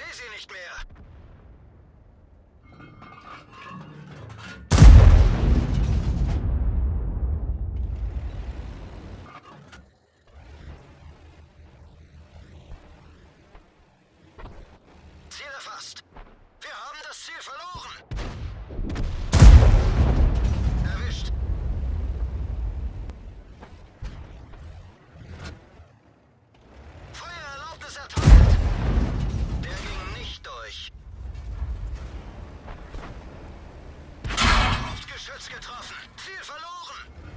sehe sie nicht mehr. Geschütz getroffen. Ziel verloren.